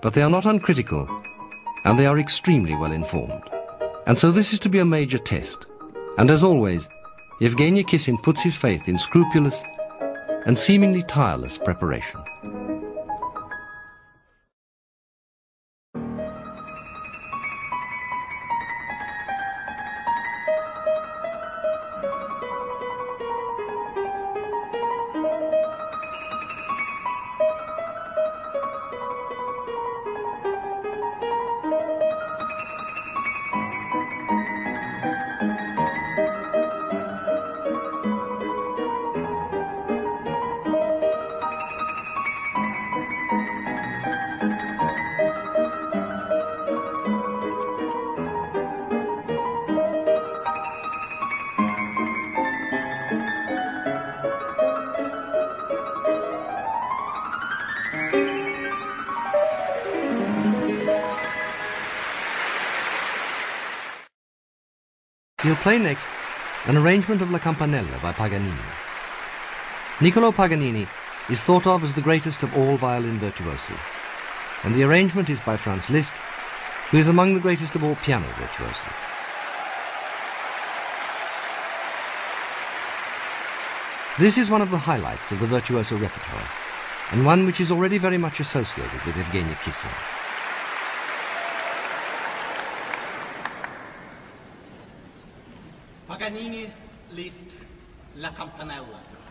But they are not uncritical, and they are extremely well informed. And so this is to be a major test. And as always, Evgeny Kissin puts his faith in scrupulous and seemingly tireless preparation. He'll play next an arrangement of La Campanella by Paganini. Niccolo Paganini is thought of as the greatest of all violin virtuosi, and the arrangement is by Franz Liszt, who is among the greatest of all piano virtuosi. This is one of the highlights of the virtuoso repertoire, and one which is already very much associated with Evgeny Kissin. Paganini Liszt La Campanella.